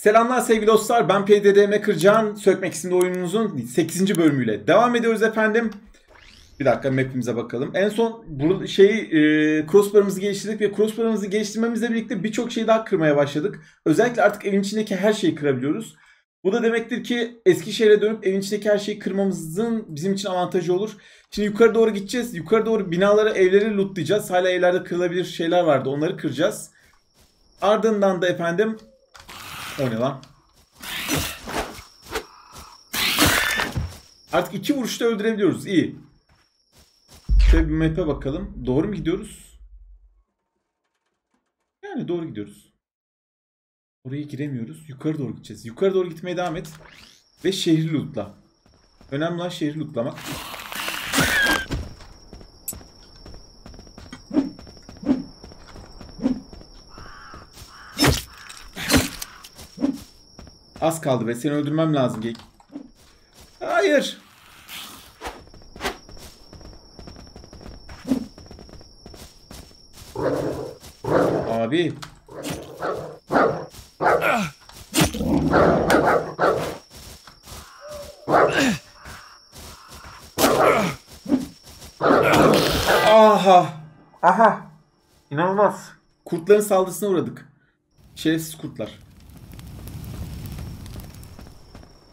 Selamlar sevgili dostlar. Ben PDD Kırcan. Sökmek isimli oyunumuzun 8. bölümüyle devam ediyoruz efendim. Bir dakika map'imize bakalım. En son bu şey e, crossbar'ımızı geliştirdik ve crossbar'ımızı geliştirmemizle birlikte birçok şeyi daha kırmaya başladık. Özellikle artık evin içindeki her şeyi kırabiliyoruz. Bu da demektir ki eski şehre dönüp evin içindeki her şeyi kırmamızın bizim için avantajı olur. Şimdi yukarı doğru gideceğiz. Yukarı doğru binaları, evleri lootlayacağız. Hala evlerde kırılabilir şeyler vardı. Onları kıracağız. Ardından da efendim o ne lan? Artık iki vuruşta öldürebiliyoruz. İyi. Şöyle bir map'e bakalım. Doğru mu gidiyoruz? Yani doğru gidiyoruz. Oraya giremiyoruz. Yukarı doğru gideceğiz. Yukarı doğru gitmeye devam et. Ve şehri lootla. Önemli olan şehri lootlamak. Az kaldı ve seni öldürmem lazım geyik. Hayır. Abi. Aha. Aha. İnanılmaz. Kurtların saldırısına uğradık. Şerefsiz kurtlar.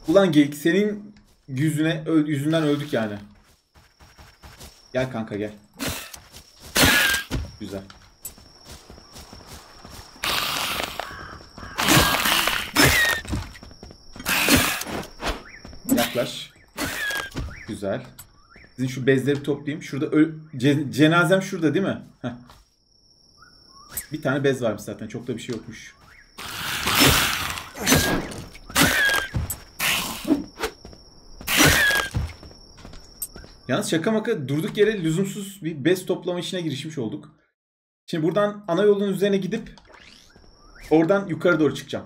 Ulan geyik senin yüzüne öl- yüzünden öldük yani. Gel kanka gel. Güzel. Yaklaş. Güzel. Sizin şu bezleri toplayayım. Şurada ö- ce- cenazem şurada değil mi? Heh. Bir tane bez varmış zaten. Çok da bir şey yokmuş. Yalnız şaka maka durduk yere lüzumsuz bir bez toplama işine girişmiş olduk. Şimdi buradan ana yolun üzerine gidip oradan yukarı doğru çıkacağım.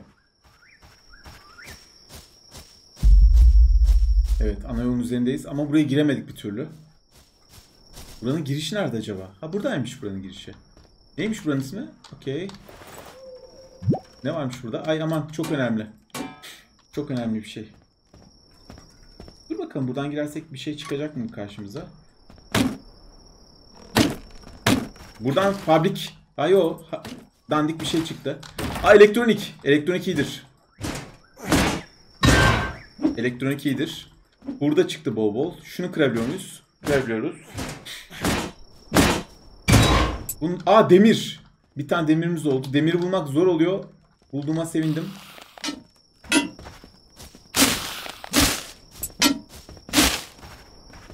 Evet ana yolun üzerindeyiz ama buraya giremedik bir türlü. Buranın girişi nerede acaba? Ha buradaymış buranın girişi. Neymiş buranın ismi? Okey. Ne varmış burada? Ay aman çok önemli. Çok önemli bir şey. Bakalım buradan girersek bir şey çıkacak mı karşımıza? Buradan fabrik. Ay o ha- dandik bir şey çıktı. Aa elektronik. Elektronik iyidir. Elektronik iyidir. Burada çıktı bol bol. Şunu kırabiliyor muyuz? Kırabiliyoruz. Bunun, aa demir. Bir tane demirimiz oldu. Demiri bulmak zor oluyor. Bulduğuma sevindim.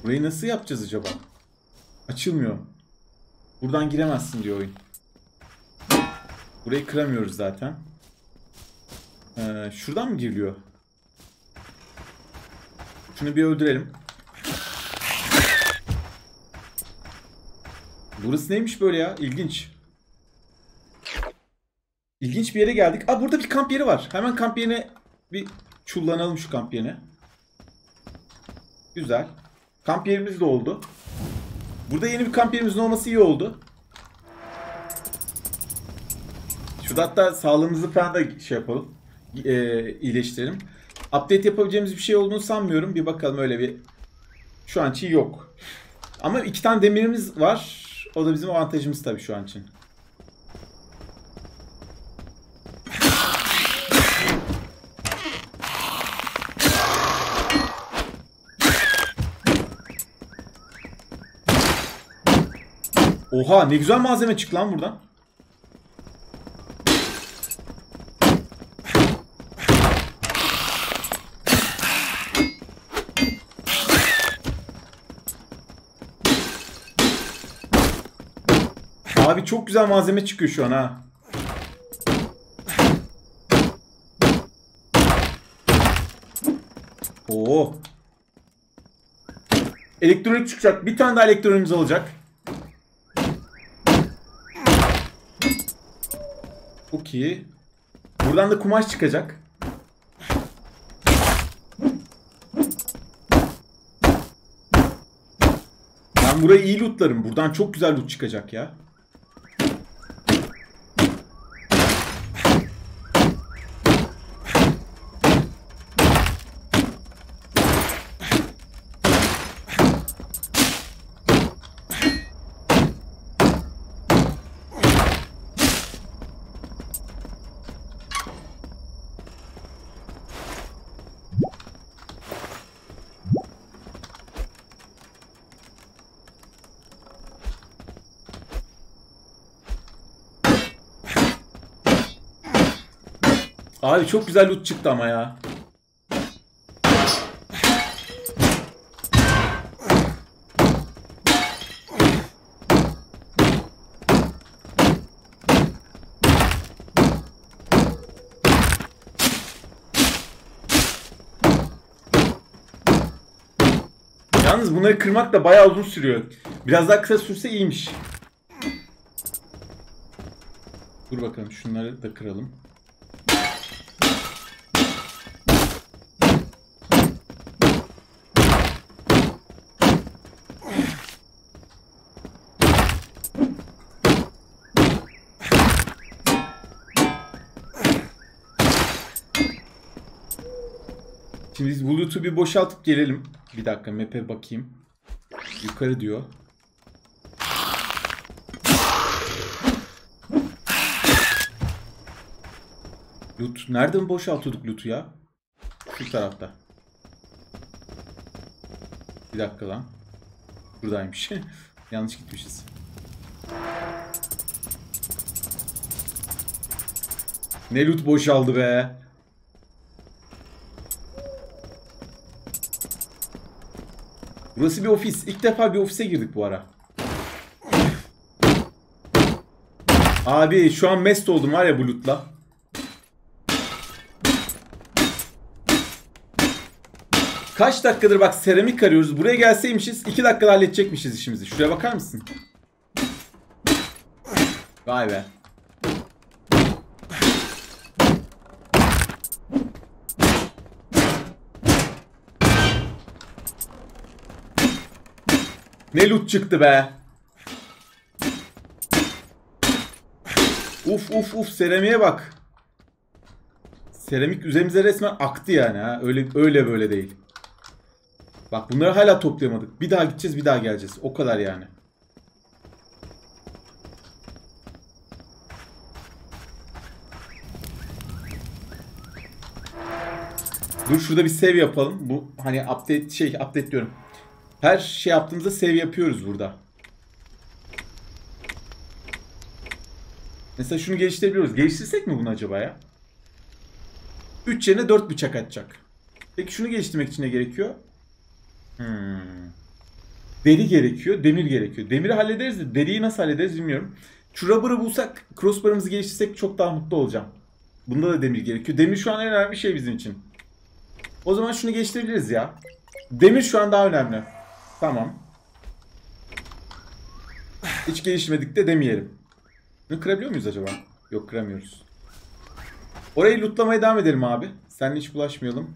Burayı nasıl yapacağız acaba? Açılmıyor. Buradan giremezsin diyor oyun. Burayı kıramıyoruz zaten. Ee, şuradan mı giriliyor? Şunu bir öldürelim. Burası neymiş böyle ya? İlginç. İlginç bir yere geldik. Aa burada bir kamp yeri var. Hemen kamp yerine bir çullanalım şu kamp yerine. Güzel. Kamp yerimiz de oldu. Burada yeni bir kamp yerimizin olması iyi oldu. Şurada hatta sağlığımızı falan da şey yapalım. E, iyileştirelim. Update yapabileceğimiz bir şey olduğunu sanmıyorum. Bir bakalım öyle bir. Şu an için yok. Ama iki tane demirimiz var. O da bizim avantajımız tabii şu an için. Oha ne güzel malzeme çıktı lan buradan. Abi çok güzel malzeme çıkıyor şu an ha. Oo. Elektronik çıkacak. Bir tane daha elektronimiz olacak. Çok iyi. Buradan da kumaş çıkacak. Ben burayı iyi lootlarım. Buradan çok güzel loot çıkacak ya. Abi çok güzel loot çıktı ama ya. Yalnız bunları kırmak da bayağı uzun sürüyor. Biraz daha kısa sürse iyiymiş. Dur bakalım şunları da kıralım. Şimdi biz Bluetooth'u bir boşaltıp gelelim. Bir dakika map'e bakayım. Yukarı diyor. Loot. Nereden boşaltıyorduk loot'u ya? Şu tarafta. Bir dakika lan. Buradaymış. Yanlış gitmişiz. Ne loot boşaldı be. Burası bir ofis. İlk defa bir ofise girdik bu ara. Abi şu an mest oldum var ya bu loot'la. Kaç dakikadır bak seramik arıyoruz. Buraya gelseymişiz 2 dakikada halledecekmişiz işimizi. Şuraya bakar mısın? Vay be. Ne loot çıktı be. Uf uf uf seramiğe bak. Seramik üzerimize resmen aktı yani ha. Öyle öyle böyle değil. Bak bunları hala toplayamadık. Bir daha gideceğiz bir daha geleceğiz. O kadar yani. Dur şurada bir save yapalım. Bu hani update şey update diyorum. Her şey yaptığımızda save yapıyoruz burada. Mesela şunu geliştirebiliyoruz. Geliştirsek mi bunu acaba ya? 3 yerine 4 bıçak atacak. Peki şunu geliştirmek için ne gerekiyor? Hmm. Deri gerekiyor, demir gerekiyor. Demiri hallederiz de deriyi nasıl hallederiz bilmiyorum. Şu bulsak, crossbar'ımızı geliştirsek çok daha mutlu olacağım. Bunda da demir gerekiyor. Demir şu an en önemli şey bizim için. O zaman şunu geliştirebiliriz ya. Demir şu an daha önemli. Tamam. Hiç gelişmedik de demeyelim. Bunu kırabiliyor muyuz acaba? Yok kıramıyoruz. Orayı lootlamaya devam edelim abi. Seninle hiç bulaşmayalım.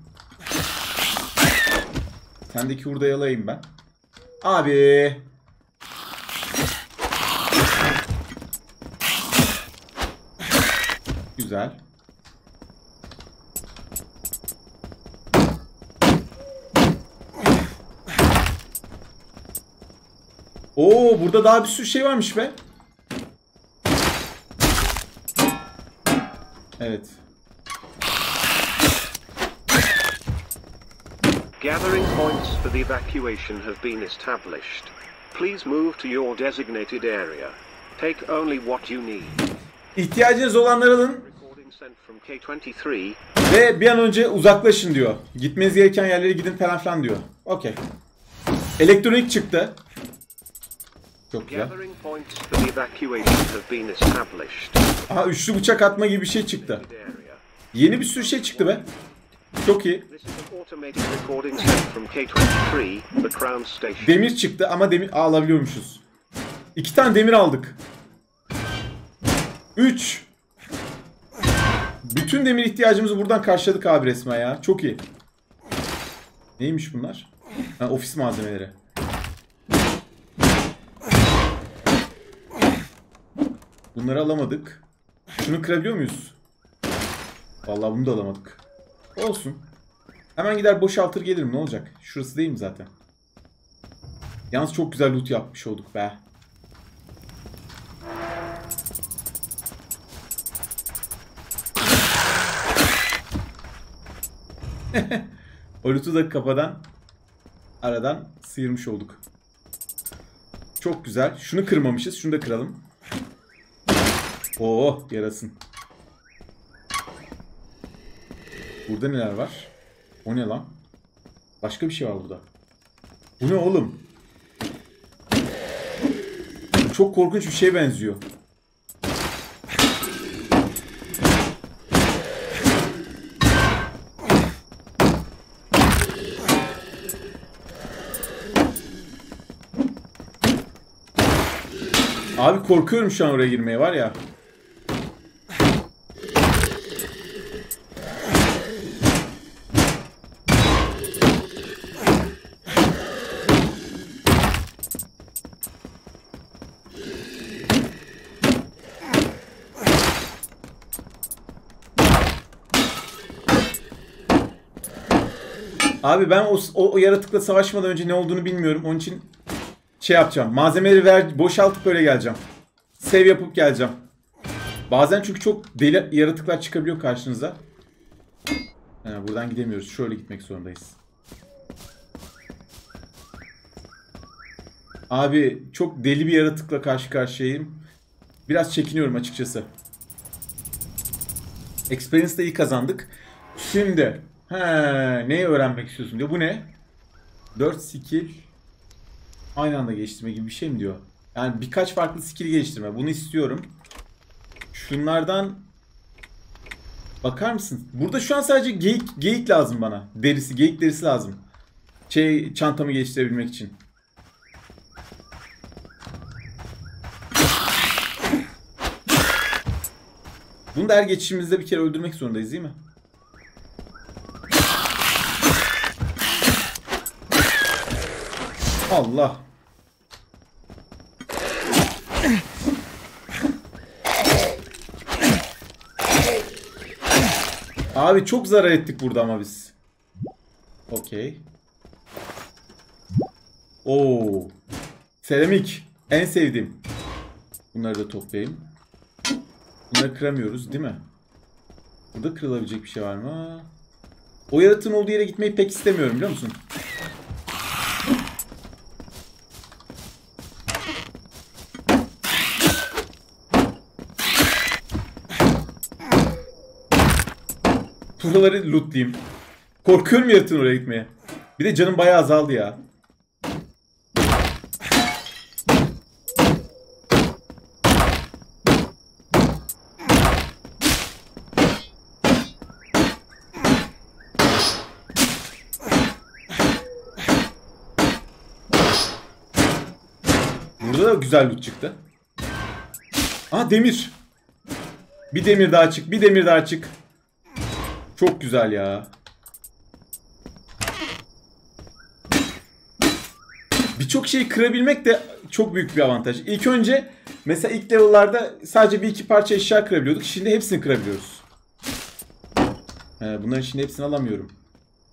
Sendeki hurdayı alayım ben. Abi. Güzel. Oo burada daha bir sürü şey varmış be. Evet. Gathering points for the evacuation have been established. Please move to your designated area. Take only what you need. İhtiyacınız olanları alın Recording sent from K23. ve bir an önce uzaklaşın diyor. Gitmeniz gereken yerlere gidin falan filan diyor. Okey. Elektronik çıktı. Been established. Aha üçlü bıçak atma gibi bir şey çıktı. Yeni bir sürü şey çıktı be. Çok iyi. This is an automated recording sent from K23, the Crown Station. Demir çıktı ama demir Aa, alabiliyormuşuz. İki tane demir aldık. Üç. Bütün demir ihtiyacımızı buradan karşıladık abi resmen ya. Çok iyi. Neymiş bunlar? Ha, ofis malzemeleri. Bunları alamadık. Şunu kırabiliyor muyuz? Vallahi bunu da alamadık. Olsun. Hemen gider boşaltır gelirim ne olacak? Şurası değil mi zaten? Yalnız çok güzel loot yapmış olduk be. o loot'u da kafadan aradan sıyırmış olduk. Çok güzel. Şunu kırmamışız. Şunu da kıralım. Oo yarasın. Burada neler var? O ne lan? Başka bir şey var burada. Bu ne oğlum? Çok korkunç bir şeye benziyor. Abi korkuyorum şu an oraya girmeye var ya. Abi ben o, o, o yaratıkla savaşmadan önce ne olduğunu bilmiyorum. Onun için şey yapacağım. Malzemeleri ver, boşaltıp öyle geleceğim. Save yapıp geleceğim. Bazen çünkü çok deli yaratıklar çıkabiliyor karşınıza. Yani buradan gidemiyoruz. Şöyle gitmek zorundayız. Abi çok deli bir yaratıkla karşı karşıyayım. Biraz çekiniyorum açıkçası. Experience'da iyi kazandık. Şimdi he, neyi öğrenmek istiyorsun diyor. Bu ne? 4 skill aynı anda geliştirme gibi bir şey mi diyor? Yani birkaç farklı skill geliştirme. Bunu istiyorum. Şunlardan bakar mısın? Burada şu an sadece geyik, geyik lazım bana. Derisi, geyik derisi lazım. Şey, çantamı geliştirebilmek için. Bunu da her geçişimizde bir kere öldürmek zorundayız değil mi? Allah. Abi çok zarar ettik burada ama biz. Okey. Oo. Seramik. En sevdiğim. Bunları da toplayayım. Bunları kıramıyoruz değil mi? Burada kırılabilecek bir şey var mı? O yaratığın olduğu yere gitmeyi pek istemiyorum biliyor musun? Buraları lootlayayım. Korkuyorum yaratığın oraya gitmeye. Bir de canım bayağı azaldı ya. Burada da güzel loot çıktı. Aa demir. Bir demir daha çık, bir demir daha çık. Çok güzel ya. Birçok şeyi kırabilmek de çok büyük bir avantaj. İlk önce mesela ilk level'larda sadece bir iki parça eşya kırabiliyorduk. Şimdi hepsini kırabiliyoruz. Ee, bunların şimdi hepsini alamıyorum.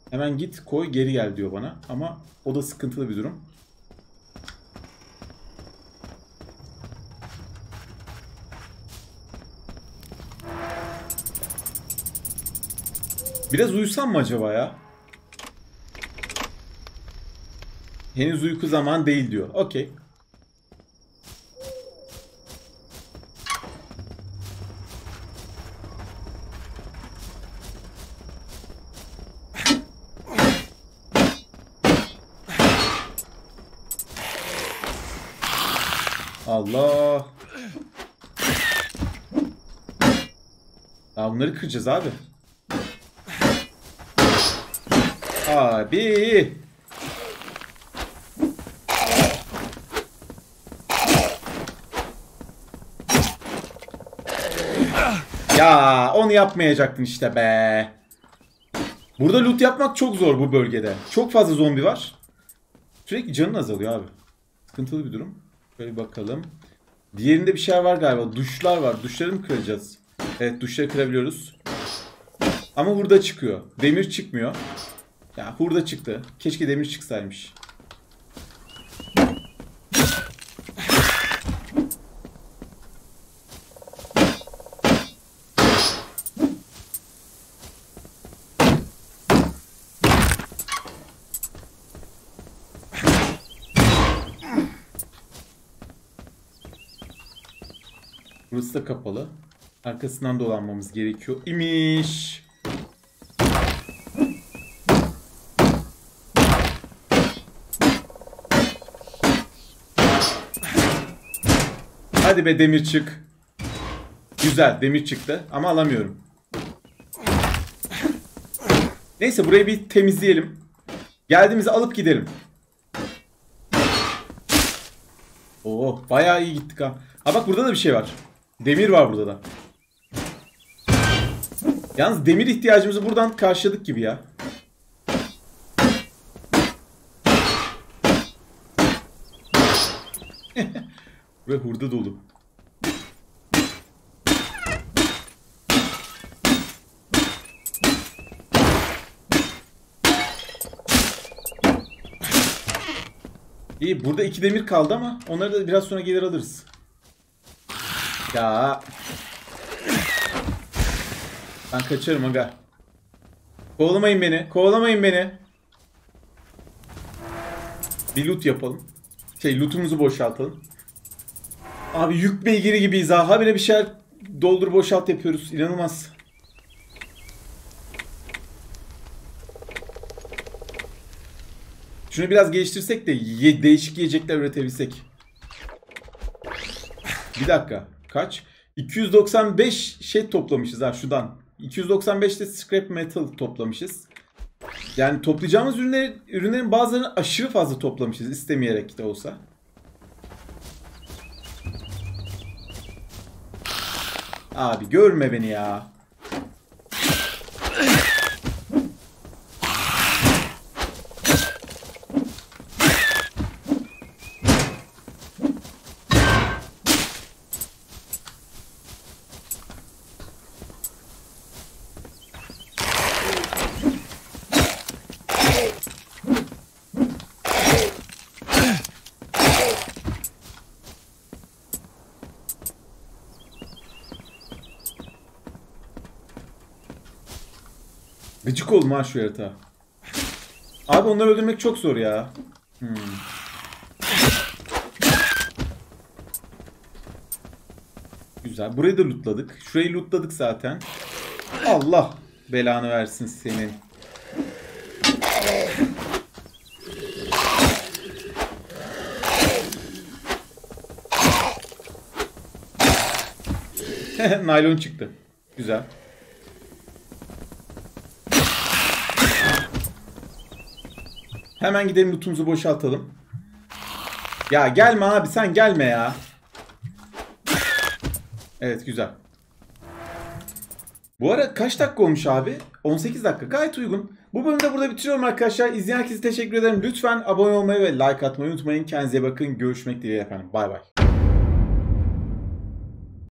Hemen git koy geri gel diyor bana. Ama o da sıkıntılı bir durum. Biraz uyusam mı acaba ya? Henüz uyku zaman değil diyor. Okey. Allah. Ya bunları kıracağız abi. Abi. Ya onu yapmayacaktın işte be. Burada loot yapmak çok zor bu bölgede. Çok fazla zombi var. Sürekli canın azalıyor abi. Sıkıntılı bir durum. Böyle bakalım. Diğerinde bir şey var galiba. Duşlar var. Duşları mı kıracağız? Evet duşları kırabiliyoruz. Ama hurda çıkıyor. Demir çıkmıyor. Ya hurda çıktı. Keşke demir çıksaymış. Burası da kapalı. Arkasından dolanmamız gerekiyor. İmiş. Hadi be demir çık. Güzel demir çıktı ama alamıyorum. Neyse burayı bir temizleyelim. Geldiğimizi alıp gidelim. Oo bayağı iyi gittik ha. Ha bak burada da bir şey var. Demir var burada da. Yalnız demir ihtiyacımızı buradan karşıladık gibi ya. Ve hurda dolu. İyi burada iki demir kaldı ama onları da biraz sonra gelir alırız. Ya. Ben kaçarım aga. Kovalamayın beni. Kovalamayın beni. Bir loot yapalım. Şey lootumuzu boşaltalım. Abi yük beygiri gibiyiz ha. Habire bir şeyler doldur boşalt yapıyoruz. İnanılmaz. Şunu biraz geliştirsek de ye- değişik yiyecekler üretebilsek. Bir dakika. Kaç? 295 şey toplamışız ha şuradan. 295 de scrap metal toplamışız. Yani toplayacağımız ürünler, ürünlerin bazılarını aşırı fazla toplamışız istemeyerek de olsa. Abi görme beni ya. Gıcık oldum ha şu harita. Abi onları öldürmek çok zor ya. Hmm. Güzel. Burayı da lootladık. Şurayı lootladık zaten. Allah belanı versin senin. Naylon çıktı. Güzel. Hemen gidelim lootumuzu boşaltalım. Ya gelme abi sen gelme ya. Evet güzel. Bu ara kaç dakika olmuş abi? 18 dakika gayet uygun. Bu bölümü de burada bitiriyorum arkadaşlar. İzleyen herkese teşekkür ederim. Lütfen abone olmayı ve like atmayı unutmayın. Kendinize bakın. Görüşmek dileğiyle efendim. Bay bay.